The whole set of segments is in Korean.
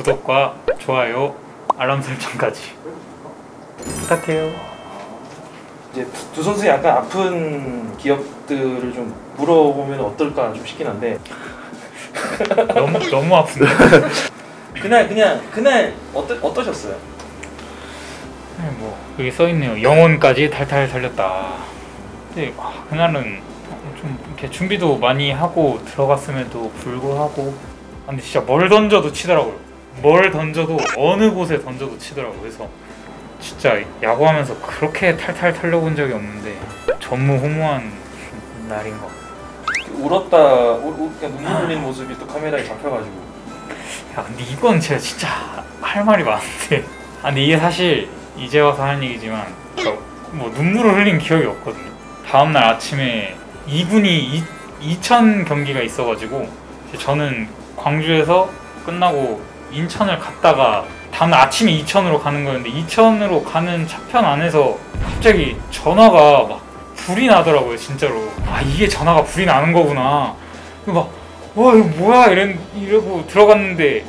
구독과 좋아요, 알람 설정까지 부탁해요. 이제 두, 두 선수 약간 아픈 기억들을 좀 물어보면 어떨까 좀 싶긴 한데 너무 너무 아픈데. 그날 그냥 그날 어떠, 어떠셨어요? 네, 뭐 여기 써 있네요. 영혼까지 탈탈 살렸다. 근데 아, 그날은 좀 이렇게 준비도 많이 하고 들어갔음에도 불구하고 아, 근데 진짜 뭘 던져도 치더라고요. 뭘 던져도 어느 곳에 던져도 치더라고요. 그래서 진짜 야구하면서 그렇게 탈탈 털려본 적이 없는데 전무후무한 날인 것 같아요. 울었다 우, 우, 그냥 눈물 흘리는 모습이 또 카메라에 잡혀가지고 야 근데 이건 제가 진짜 할 말이 많은데 아 근데 이게 사실 이제 와서 하는 얘기지만 그러니까 뭐 눈물을 흘린 기억이 없거든요 다음날 아침에 2군이 2천 경기가 있어가지고 저는 광주에서 끝나고 인천을 갔다가 다음날 아침에 이천으로 가는 거였는데 이천으로 가는 차편 안에서 갑자기 전화가 막 불이 나더라고요 진짜로. 아 이게 전화가 불이 나는 거구나. 그막와 이거 뭐야? 이런 이러고 들어갔는데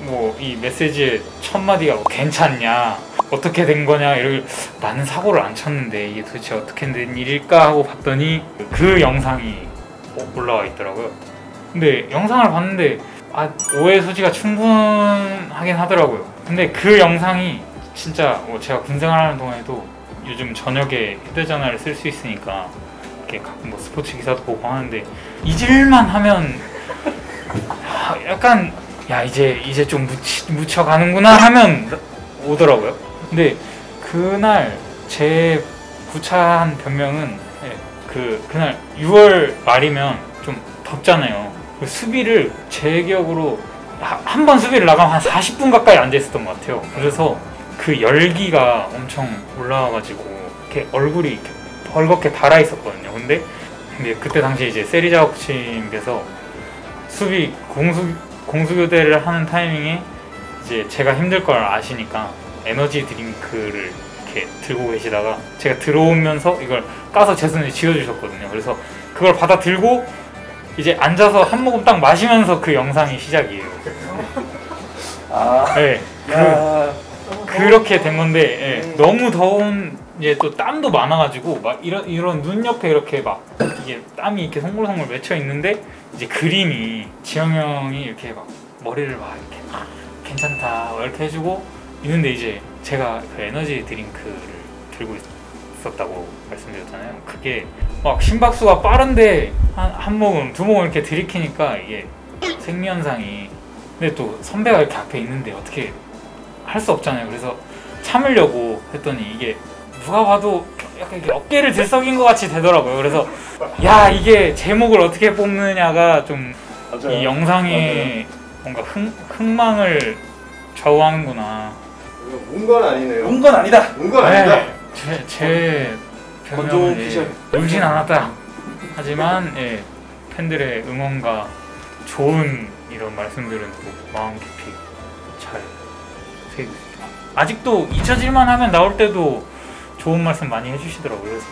뭐 이 메시지에 첫 마디가 뭐 괜찮냐? 어떻게 된 거냐? 이러길 나는 사고를 안 쳤는데 이게 도대체 어떻게 된 일일까? 하고 봤더니 그 영상이 올라와 있더라고요. 근데 영상을 봤는데 아, 오해 소지가 충분하긴 하더라고요. 근데 그 영상이 진짜 뭐 제가 군생활 하는 동안에도 요즘 저녁에 휴대전화를 쓸 수 있으니까 이렇게 가끔 뭐 스포츠 기사도 보고 하는데 잊을만 하면 아, 약간 야 이제 이제 좀 묻히, 묻혀가는구나 하면 오더라고요. 근데 그날 제 구차한 변명은 예, 그 그날 6월 말이면 좀 덥잖아요. 그 수비를 제 기억으로 한 번 수비를 나가면 한 40분 가까이 앉아 있었던 것 같아요. 그래서 그 열기가 엄청 올라와가지고 이렇게 얼굴이 이렇게 벌겋게 달아 있었거든요. 근데 근데 그때 당시 이제 세리자 코치님께서 수비 공수 공수 교대를 하는 타이밍에 이제 제가 힘들 걸 아시니까 에너지 드링크를 이렇게 들고 계시다가 제가 들어오면서 이걸 까서 제 손에 쥐어주셨거든요. 그래서 그걸 받아 들고 이제 앉아서 한 모금 딱 마시면서 그 영상이 시작이에요. 아 네, 야, 그 렇게 된 건데 예, 음. 너무 더운 이제 또 땀도 많아가지고 막 이런 이런 눈 옆에 이렇게 막 이게 땀이 이렇게 송골송골 맺혀 있는데 이제 그림이 지영 형이 이렇게 막 머리를 막 이렇게 막 괜찮다 막 이렇게 해주고 있는데 이제 제가 그 에너지 드링크를 들고 있 었다고 말씀드렸잖아요. 그게 막 심박수가 빠른데 한, 한 모금 두 모금 이렇게 들이키니까 이게 생리현상이 근데 또 선배가 이렇게 앞에 있는데 어떻게 할 수 없잖아요. 그래서 참으려고 했더니 이게 누가 봐도 약간 이렇게 어깨를 들썩인 것 같이 되더라고요. 그래서 야 이게 제목을 어떻게 뽑느냐가 좀 이 영상에 뭔가 흥, 흥망을 좌우하는구나. 운건 아니네요. 운건 아니다. 운건 아니다. 네, 제, 제 피셜. 예, 울진 않았다. 하지만 예, 팬들의 응원과 좋은 이런 말씀들은 또 마음 깊이 잘 새기고 있습니다. 아직도 잊혀질만 하면 나올 때도 좋은 말씀 많이 해주시더라고요. 그래서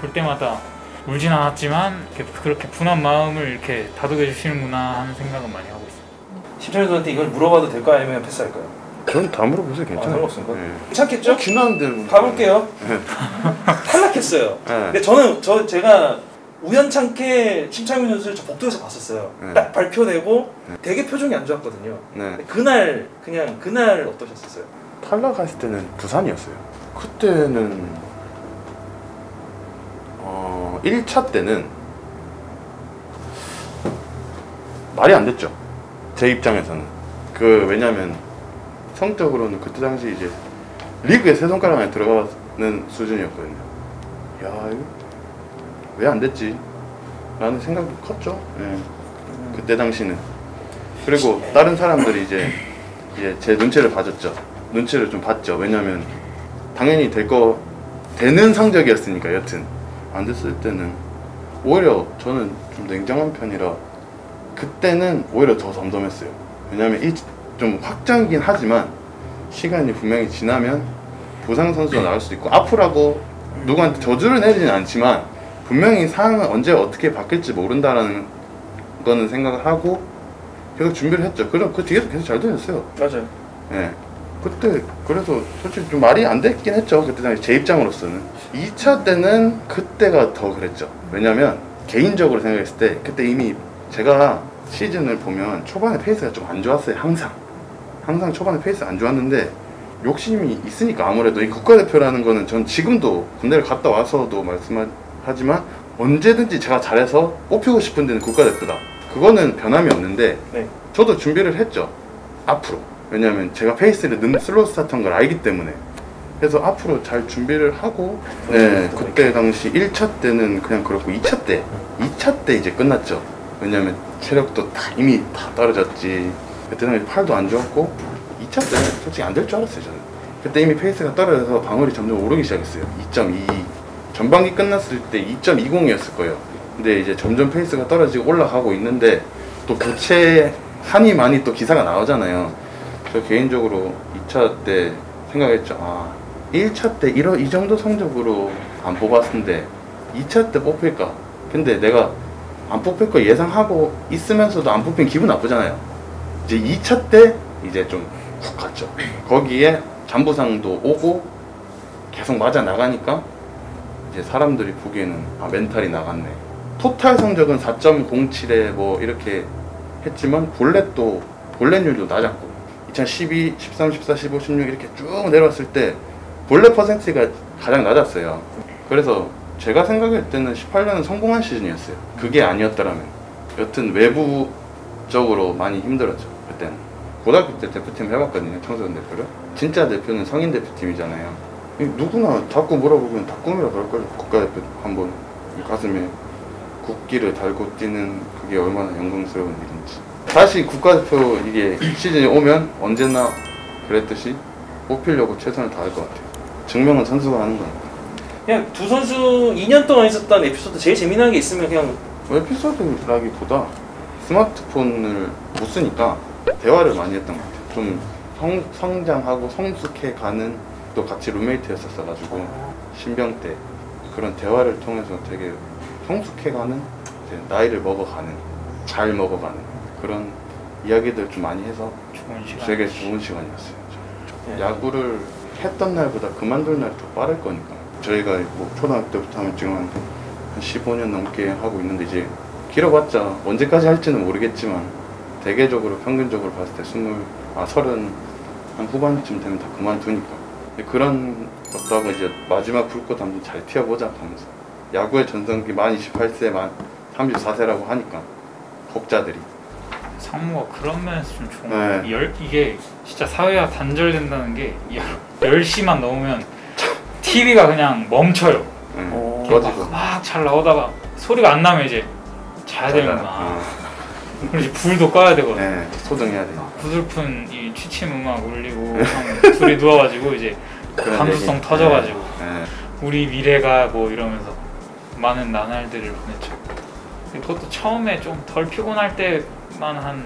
볼 때마다 울진 않았지만 그렇게 분한 마음을 이렇게 다독여 주시는구나 하는 생각은 많이 하고 있습니다. 심창희 선수한테 이걸 물어봐도 될까요? 아니면 패스할까요? 저는 다 물어보세요. 아, 괜찮아요. 상관없습니까? 네. 괜찮겠죠? 지난 대로 가볼게요. 네. 탈락했어요. 네. 근데 저는 저 제가 우연찮게 심창윤 선수를 저 복도에서 봤었어요. 네. 딱 발표되고 네. 되게 표정이 안 좋았거든요. 네. 그날 그냥 그날 어떠셨었어요? 탈락했을 때는 부산이었어요. 그때는 어 1차 때는 말이 안 됐죠. 제 입장에서는 그 왜냐면 성적으로는 그때 당시 이제 리그에 세 손가락 안에 들어가는 수준이었거든요. 야 이거 왜안 됐지? 라는 생각이 컸죠. 예. 그때 당시는 그리고 다른 사람들이 이제 이제 제 눈치를 봐줬죠. 눈치를 좀 봤죠. 왜냐면 당연히 될 거 되는 성적이었으니까 여튼 안 됐을 때는 오히려 저는 좀 냉정한 편이라 그때는 오히려 더 덤덤했어요. 왜냐면 이 좀 확정이긴 하지만 시간이 분명히 지나면 부상 선수가 나올 수도 있고 아프라고 누구한테 저주를 내리진 않지만 분명히 상황은 언제 어떻게 바뀔지 모른다라는 거는 생각을 하고 계속 준비를 했죠. 그럼 그 뒤에도 계속 잘 되었어요. 맞아요. 예. 그때 그래서 솔직히 좀 말이 안 됐긴 했죠. 그때 당시 제 입장으로서는 2차 때는 그때가 더 그랬죠. 왜냐면 개인적으로 생각했을 때 그때 이미 제가 시즌을 보면 초반에 페이스가 좀 안 좋았어요. 항상 항상 초반에 페이스 안 좋았는데 욕심이 있으니까 아무래도 이 국가대표라는 거는 전 지금도 군대를 갔다 와서도 말씀하지만 언제든지 제가 잘해서 뽑히고 싶은 데는 국가대표다. 그거는 변함이 없는데 네. 저도 준비를 했죠. 앞으로. 왜냐하면 제가 페이스를 는 slow start한 걸 알기 때문에. 그래서 앞으로 잘 준비를 하고 네 그때 당시 1차 때는 그냥 그렇고 2차 때 2차 때 이제 끝났죠. 왜냐면 체력도 다 이미 다 떨어졌지. 그때 당시 팔도 안 좋았고 2차 때는 솔직히 안 될 줄 알았어요 저는. 그때 이미 페이스가 떨어져서 방어율이 점점 오르기 시작했어요. 2.2 전반기 끝났을 때 2.20이었을 거예요. 근데 이제 점점 페이스가 떨어지고 올라가고 있는데 또 교체 한이 많이 또 기사가 나오잖아요. 저 개인적으로 2차 때 생각했죠. 아, 1차 때 이런 이 정도 성적으로 안 뽑았는데 2차 때 뽑힐까? 근데 내가 안 뽑힐 거 예상하고 있으면서도 안 뽑힌 기분 나쁘잖아요. 이제 2차 때 이제 좀 훅 갔죠. 거기에 잠부상도 오고 계속 맞아 나가니까 이제 사람들이 보기에는 아 멘탈이 나갔네. 토탈 성적은 4.07에 뭐 이렇게 했지만 볼넷도 볼넷률도 낮았고 2012, 13, 14, 15, 16 이렇게 쭉 내려왔을 때 볼넷 퍼센트가 가장 낮았어요. 그래서 제가 생각할 때는 18년은 성공한 시즌이었어요. 그게 아니었더라면 여튼 외부적으로 많이 힘들었죠. 그때는 고등학교 때 대표팀 해봤거든요. 청소년 대표를. 진짜 대표는 성인 대표팀이잖아요. 이 누구나 자꾸 물어보면 다 꿈이라 그럴걸요. 국가대표 한번 이 가슴에 국기를 달고 뛰는 그게 얼마나 영광스러운 일인지. 다시 국가대표 이게 시즌이 오면 언제나 그랬듯이 뽑히려고 최선을 다할 것 같아요. 증명은 선수가 하는 거니까. 그냥 두 선수 2년 동안 있었던 에피소드 제일 재미난 게 있으면 그냥 에피소드라기보다 스마트폰을 못 쓰니까 대화를 많이 했던 것 같아요. 좀 성, 성장하고 성숙해가는 또 같이 룸메이트였었어가지고 신병 때 그런 대화를 통해서 되게 성숙해가는 나이를 먹어가는 잘 먹어가는 그런 이야기들 좀 많이 해서 좋은 시간. 되게 좋은 시간이었어요. 네. 야구를 했던 날보다 그만둘 날이 더 빠를 거니까 저희가 뭐 초등학교 때부터 하면 지금 한 15년 넘게 하고 있는데 이제 길어봤자 언제까지 할지는 모르겠지만 대개적으로 평균적으로 봤을 때 스물 아 서른 한 후반쯤 되면 다 그만두니까 그런 것다가 이제 마지막 불꽃 한번 잘 튀어보자 하면서 야구의 전성기 만 28세 만 34세라고 하니까 독자들이 상무가 그런 면에서 좀 좋은 네. 거열 이게 진짜 사회가 단절된다는 게 10시만 넘으면 TV가 그냥 멈춰요. 응. 어, 꺼지고 막잘 나오다가 소리가 안 나면 이제 자야 되는구나. 어, 그리고 불도 꺼야 되거든. 네 소등해야 돼 구슬픈 이 취침 음악 울리고 형 둘이 누워가지고 이제 감수성 얘기. 터져가지고 네. 우리 미래가 뭐 이러면서 많은 나날들을 보냈죠. 그것도 처음에 좀 덜 피곤할 때만 한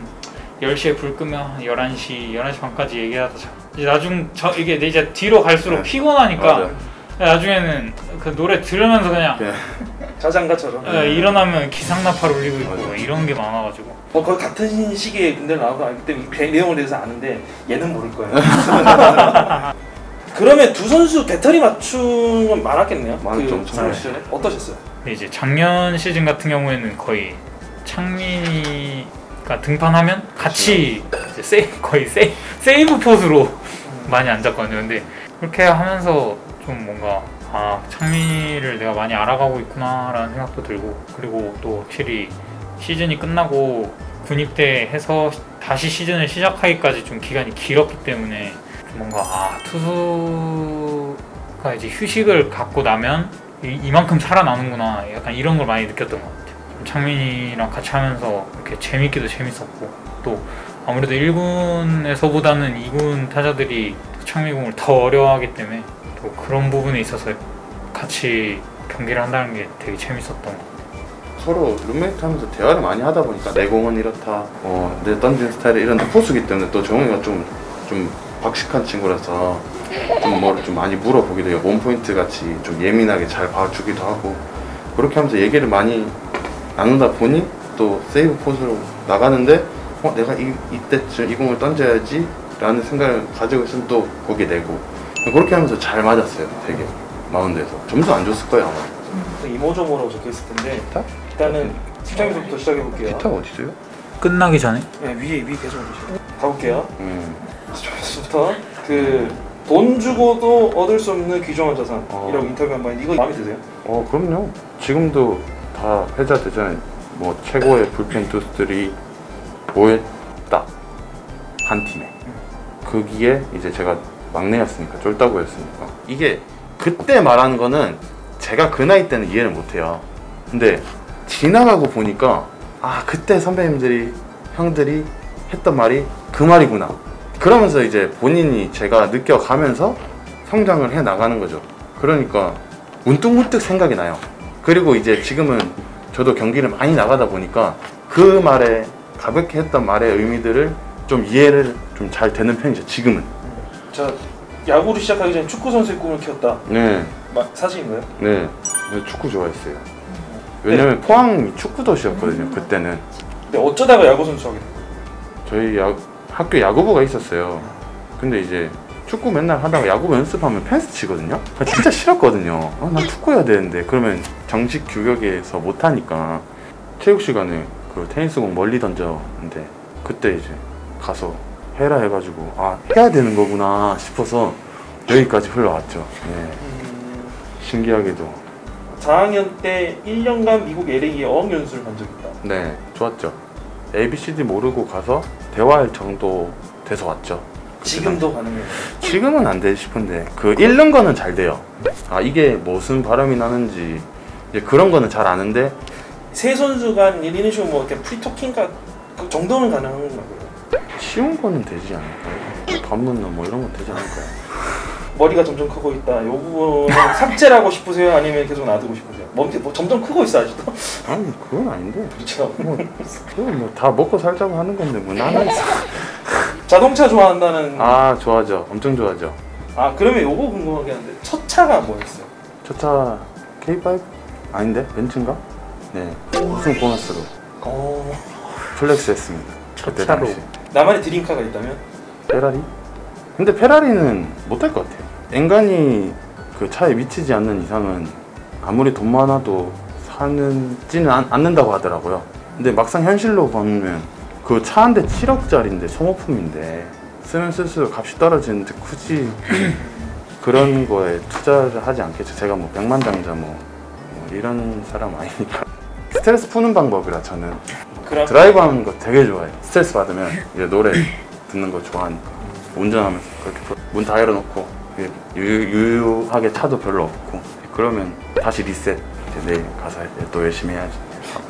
10시에 불 끄면 한 11시, 11시 반까지 얘기하다 자. 이제 나중 저 이게 이제 뒤로 갈수록 네. 피곤하니까 맞아. 나중에는 그 노래 들으면서 그냥 그냥 자장가처럼. 어, 일어나면 기상나팔 울리고 있고 맞아. 이런 게 많아가지고 뭐 거의 같은 시기에 군대를 나와서 알기 때문에 이 내용에 대해서 아는데 얘는 모를 거예요. 그러면 두 선수 배터리 맞춘 건 많았겠네요. 많았죠, 그 많았죠. 시절에 어떠셨어요? 이제 작년 시즌 같은 경우에는 거의 창민이가 등판하면 같이 이제 세이브, 거의 세이, 세이브 포즈로 많이 앉았거든요. 근데 그렇게 하면서 좀 뭔가 아 창민이를 내가 많이 알아가고 있구나라는 생각도 들고 그리고 또 확실히 시즌이 끝나고 군입대 해서 다시 시즌을 시작하기까지 좀 기간이 길었기 때문에 좀 뭔가 아 투수가 이제 휴식을 갖고 나면 이, 이만큼 살아나는구나 약간 이런 걸 많이 느꼈던 것 같아요. 좀 창민이랑 같이 하면서 이렇게 재밌기도 재밌었고 또 아무래도 1군에서보다는 2군 타자들이 창미공을 더 어려워하기 때문에 또 그런 부분에 있어서 같이 경기를 한다는 게 되게 재밌었던 것 같아요. 서로 룸메이트 하면서 대화를 많이 하다 보니까 내 공은 이렇다 어, 내 던지는 스타일이 이런 포수기 때문에 또 정우이가 좀, 좀 박식한 친구라서 좀 뭐를 좀 많이 물어보기도 해요 원포인트 같이 좀 예민하게 잘 봐주기도 하고 그렇게 하면서 얘기를 많이 나누다 보니 또 세이브 포수로 나가는데 어 내가 이, 이때쯤 이 공을 던져야지 라는 생각을 가지고 있으면 또 거기에 내고 그렇게 하면서 잘 맞았어요 되게. 마운드에서. 점수 안 줬을 거예요 아마. 이모저모라고 적혀있을 텐데 기타? 일단은 팀장님부터 시작해볼게요. 기타가 어디 있어요? 끝나기 전에? 네, 위에 위 계속 보시고 가볼게요. 음. 저부터 그 돈 주고도 얻을 수 없는 귀중한 자산이라고 어. 인터뷰 한번 이거 마음에 드세요? 어 그럼요. 지금도 다 회자 되잖아요. 뭐 최고의 불펜 투수들이 모였다. 한 팀에. 거기에 이제 제가 막내였으니까 쫄다구였으니까. 이게 그때 말하는 거는 제가 그 나이 때는 이해를 못해요. 근데 지나가고 보니까 아 그때 선배님들이 형들이 했던 말이 그 말이구나. 그러면서 이제 본인이 제가 느껴가면서 성장을 해 나가는 거죠. 그러니까 문득문득 생각이 나요. 그리고 이제 지금은 저도 경기를 많이 나가다 보니까 그 말에 가볍게 했던 말의 의미들을 좀 이해를 좀 잘 되는 편이죠 지금은 자 야구를 시작하기 전에 축구 선수의 꿈을 키웠다 네 마, 사실인가요? 네, 네, 축구 좋아했어요. 왜냐면 포항이 축구 도시였거든요. 그때는 근데 어쩌다가 야구 선수 하게 됐어요? 저희 야, 학교 야구부가 있었어요. 근데 이제 축구 맨날 하다가 야구 연습하면 펜스 치거든요. 아, 진짜 싫었거든요. 아, 난 축구 해야 되는데 그러면 정식 규격에서 못 하니까 체육 시간에 그 테니스공 멀리 던졌는데 그때 이제 가서 해라 해가지고 아 해야 되는 거구나 싶어서 여기까지 흘러왔죠. 네, 음, 신기하게도 4학년 때 1년간 미국 LA에 어학 연수를 간 적이 있다 네, 좋았죠. ABCD 모르고 가서 대화할 정도 돼서 왔죠. 지금도 가능해요 지금은 안 돼 싶은데 그 읽는 거는 잘 돼요. 아 이게 무슨 발음이 나는지 이제 그런 거는 잘 아는데 세 선수 간 이런 식으로 뭐 이렇게 프리토킹가 그 정도는 가능한 거고요 쉬운 거는 되지 않을까요? 반문나 뭐 이런 건 되지 않을까요? 머리가 점점 크고 있다 이 부분은 삭제를 하고 싶으세요? 아니면 계속 놔두고 싶으세요? 뭐, 뭐 점점 크고 있어 아직도 아니 그건 아닌데 그렇죠 뭐 그건 뭐다 먹고 살자고 하는 건데 뭐 나는 자동차 좋아한다는 아, 아 좋아하죠. 엄청 좋아하죠. 그러면 요거 궁금하긴 한데 첫 차가 뭐였어요? 저차 K5 아닌데 벤츠인가? 네 우승 보너스로 어... Flex 했습니다. 첫 차로. 나만의 dream car가 있다면? 페라리? 근데 페라리는 못할 것 같아요. 엔간히 그 차에 미치지 않는 이상은 아무리 돈 많아도 사는지는 않, 않는다고 하더라고요. 근데 막상 현실로 보면 그 차 한 대 7억짜리인데 소모품인데 쓰면 쓸수록 값이 떨어지는데 굳이 그런 거에 투자를 하지 않겠죠. 제가 뭐 백만장자 뭐, 뭐 이런 사람 아니니까. 스트레스 푸는 방법이라 저는 드라이브 하는 거 되게 좋아해요. 스트레스 받으면 이제 노래 듣는 거 좋아하니까 운전하면서 그렇게 문 다 열어놓고 이제 유- 유유 하게 차도 별로 없고 그러면 다시 리셋 내일 가서 또 열심히 해야지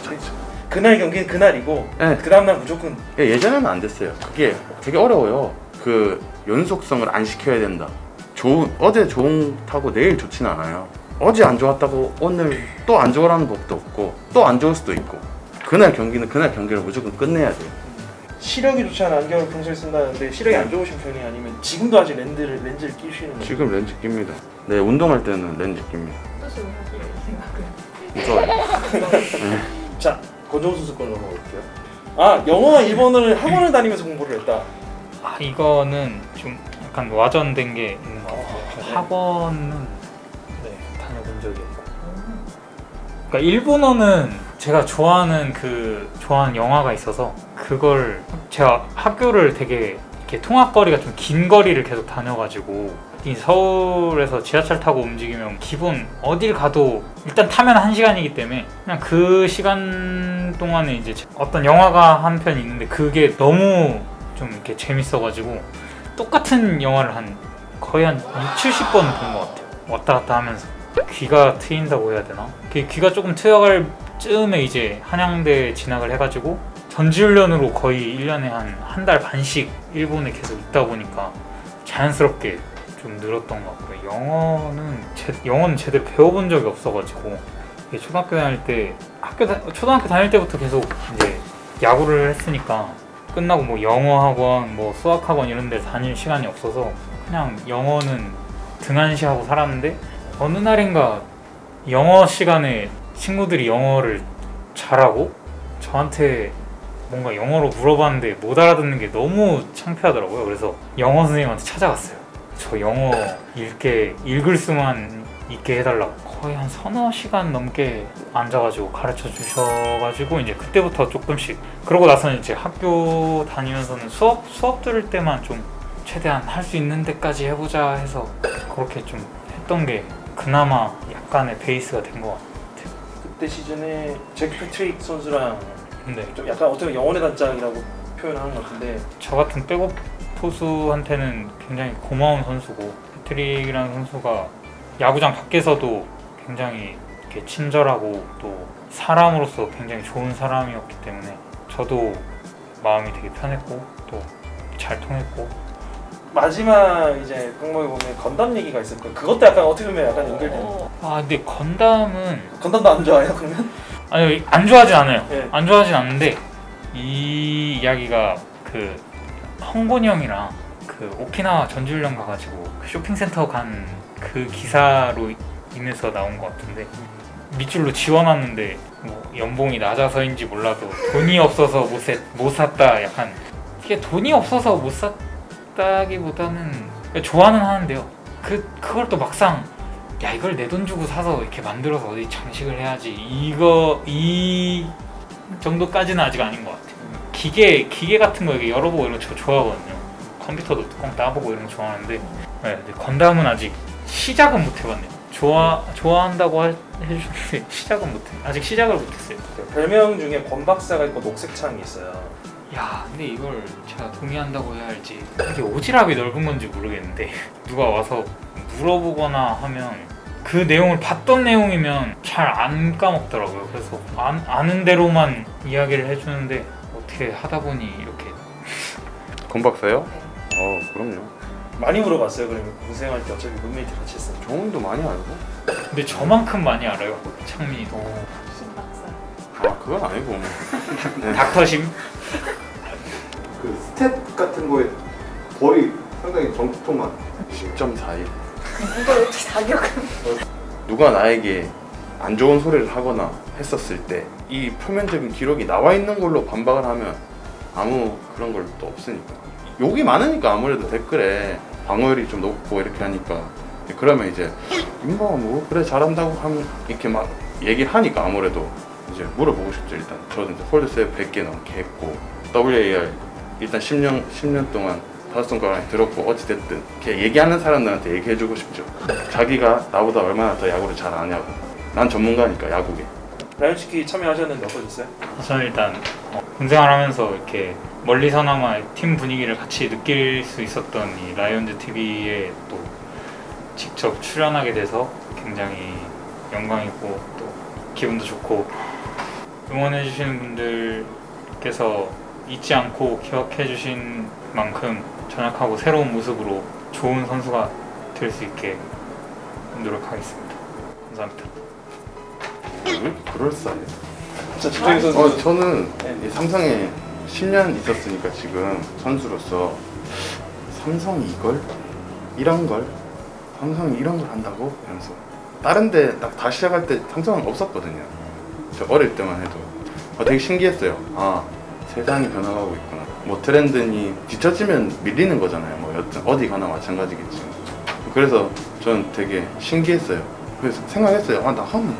잤죠. 그날 경기는 그날이고 네. 그 다음날 무조건 예, 예전에는 안 됐어요. 그게 되게 어려워요. 그 연속성을 안 시켜야 된다. 좋은 어제 좋은 타고 내일 좋진 않아요. 어제 안 좋았다고 오늘 또 안 좋으라는 법도 없고 또 안 좋을 수도 있고 그날 경기는 그날 경기를 무조건 끝내야 돼요. 시력이 좋지 않은 안경을 평소에 쓴다는데 시력이 안 좋으신 편이 아니면 지금도 아직 렌즈를 렌즈를 끼시는 거예요? 지금 렌즈 낍니다. 네, 운동할 때는 렌즈 낍니다. 무서워요. 자 권정우 선수 걸로 넘어갈게요. 아 영어와 일본어를 학원을 다니면서 공부를 했다. 아 이거는 좀 약간 와전된 게 있는 것 같아요. 저 네. 학원은 네 다녀본 적이 없고. 그러니까 일본어는 제가 좋아하는 그 좋아하는 영화가 있어서 그걸 제가 학교를 되게 이렇게 통학거리가 좀 긴 거리를 계속 다녀가지고 이 서울에서 지하철 타고 움직이면 기본 어딜 가도 일단 타면 한 시간이기 때문에 그냥 그 시간 동안에 이제 어떤 영화가 한 편 있는데 그게 너무 좀 이렇게 재밌어가지고 똑같은 영화를 한 거의 한 6, 70번 본 것 같아요. 왔다 갔다 하면서 귀가 트인다고 해야 되나? 그 귀가 조금 트여갈 쯤에 이제 한양대 진학을 해가지고 전지훈련으로 거의 1년에 한 한 달 반씩 일본에 계속 있다 보니까 자연스럽게 좀 늘었던 것 같고요. 영어는 제, 영어는 제대로 배워본 적이 없어가지고 초등학교 다닐 때 학교 다, 초등학교 다닐 때부터 계속 이제 야구를 했으니까 끝나고 뭐 영어 학원, 뭐 수학 학원 이런 데 다닐 시간이 없어서 그냥 영어는 등한시하고 살았는데 어느 날인가 영어 시간에 친구들이 영어를 잘하고 저한테 뭔가 영어로 물어봤는데 못 알아듣는 게 너무 창피하더라고요. 그래서 영어 선생님한테 찾아갔어요. 저 영어 읽게 읽을 수만 있게 해달라고 거의 한 서너 시간 넘게 앉아가지고 가르쳐 주셔가지고 이제 그때부터 조금씩 그러고 나서는 이제 학교 다니면서는 수업 수업 들을 때만 좀 최대한 할 수 있는 데까지 해보자 해서 그렇게 좀 했던 게 그나마 약간의 베이스가 된 것 같아요. 그때 시즌에 잭 패트릭 선수랑 근데 좀 약간 어떻게 영혼의 단짝이라고 표현하는 것 같은데 저 같은 백업 포수한테는 굉장히 고마운 선수고 패트릭이라는 선수가 야구장 밖에서도 굉장히 이렇게 친절하고 또 사람으로서 굉장히 좋은 사람이었기 때문에 저도 마음이 되게 편했고 또 잘 통했고 마지막 이제 항목에 보면 건담 얘기가 있을 거예요. 그것도 약간 어떻게 보면 약간. 어, 아 근데 건담은 건담도 안 좋아해요 그러면? 아니 안 좋아하진 않아요 네. 안 좋아하진 않는데 이 이야기가 그 헝곤이 형이랑 그 오키나와 전주훈련 가가지고 그 쇼핑센터 간 그 기사로 인해서 나온 것 같은데 밑줄로 지원왔는데 뭐 연봉이 낮아서인지 몰라도 돈이 없어서 못, 샀, 못 샀다 약간 이게 돈이 없어서 못 샀다 기보다는 그러니까 좋아는 하는데요. 그 그걸 또 막상 야 이걸 내 돈 주고 사서 이렇게 만들어서 어디 장식을 해야지. 이거 이 정도까지는 아직 아닌 것 같아요. 기계 기계 같은 거 이렇게 열어보고 이런 거저 좋아하거든요. 컴퓨터도 뚜껑 따보고 이런 거 좋아하는데 네, 건담은 아직 시작은 못 해봤네요. 좋아 좋아한다고 하- 해주셨는데 시작은 못해 아직 시작을 못했어요. 별명 중에 권 박사가 있고 녹색 창이 있어요. 야 근데 이걸 제가 동의한다고 해야 할지 이게 오지랖이 넓은 건지 모르겠는데 누가 와서 물어보거나 하면 그 내용을 봤던 내용이면 잘 안 까먹더라고요 그래서 안, 아는 대로만 이야기를 해주는데 어떻게 하다 보니 이렇게 권 박사요? 어 그럼요. 많이 물어봤어요 그러면 군생활 때 어차피 룸메이트 같이 했어요. 정훈도 많이 알고. 근데 저만큼 많이 알아요 창민이도 신박사. 아 그건 아니고. 닥터심 그 스탯 같은 거에 거의 상당히 정통한 10.41. 이걸 어떻게 자격은? 누가 나에게 안 좋은 소리를 하거나 했었을 때 이 표면적인 기록이 나와 있는 걸로 반박을 하면 아무 그런 걸 또 없으니까 욕이 많으니까 아무래도 댓글에 방어율이 좀 높고 이렇게 하니까 그러면 이제 임마가 뭐 그래 잘한다고 하면 이렇게 막 얘기를 하니까 아무래도 이제 물어보고 싶죠 일단 저는 이제 홀드셋 100개 넘게 했고 WAR 일단 10년 10년 동안 다섯 손가락에 들었고 어찌 됐든 이렇게 얘기하는 사람들한테 얘기해주고 싶죠. 자기가 나보다 얼마나 더 야구를 잘 아냐고. 난 전문가니까 야구계. 라이언시키 참여하셨는데 어떠셨어요? 저는 일단 어, 군생활 하면서 이렇게 멀리서나마 팀 분위기를 같이 느낄 수 있었던 이 라이온즈 TV에 또 직접 출연하게 돼서 굉장히 영광이고 또 기분도 좋고 응원해 주시는 분들께서 잊지 않고 기억해 주신 만큼 전역하고 새로운 모습으로 좋은 선수가 될 수 있게 노력하겠습니다. 감사합니다. 왜 그럴싸해 집중해. 어, 저는 네. 이 삼성에 10년 있었으니까 지금 선수로서 삼성 이걸? 이런 걸? 삼성이 이런 걸 한다고? 이러면서 다른 데딱 다시 시작할 때 삼성은 없었거든요 저 어릴 때만 해도 어, 되게 신기했어요 아 세상이 변화가고 있구나. 뭐 트렌드니 뒤처지면 밀리는 거잖아요. 뭐 여튼 어디 가나 마찬가지겠지. 그래서 저는 되게 신기했어요. 그래서 생각했어요. 아 나 하면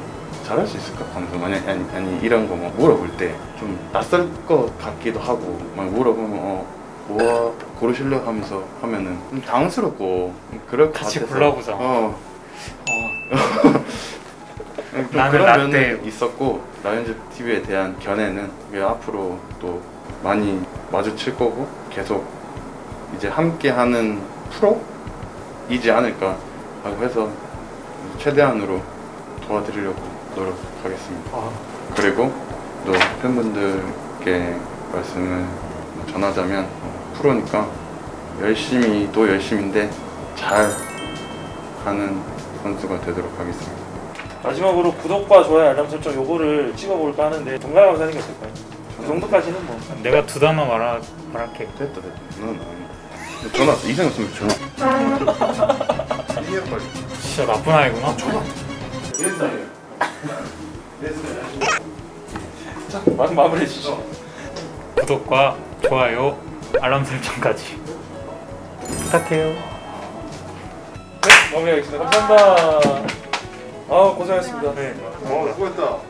잘할 수 있을까? 하면서 만약 아니, 아니 이런 거 뭐 물어볼 때 좀 낯설 것 같기도 하고 막 물어보면 어뭐 고르실래요? 하면서 하면은 좀 당황스럽고 그럴 것 같이 같아서. 골라보자. 어, 어, 좀 나는 그런 라떼. 면은 있었고 라이온즈 TV에 대한 견해는 이게 앞으로 또 많이 마주칠 거고 계속 이제 함께하는 프로이지 않을까 라고 해서 최대한으로 도와드리려고 노력하겠습니다. 아, 그리고 또 팬분들께 말씀을 전하자면 프로니까 열심히 또 열심인데 잘 하는 선수가 되도록 하겠습니다. 마지막으로 구독과 좋아요 알람 설정 요거를 찍어볼까 하는데 번갈아가면서 하는 게 어떨까요? 그 정도까지는 뭐. 내가 두 단어 말하, 말할게. 됐다 됐다. 넌 아니 전화 이상 없으면 전화. 이해 빨리 진짜 나쁜 아이구나. 전화. 됐다 됐어 자 마무리해 주시죠. 구독과 좋아요 알람 설정까지 부탁해요. 네, 마무리하겠습니다. 감사합니다. 아 고생하셨습니다. 네. 어 수고했다.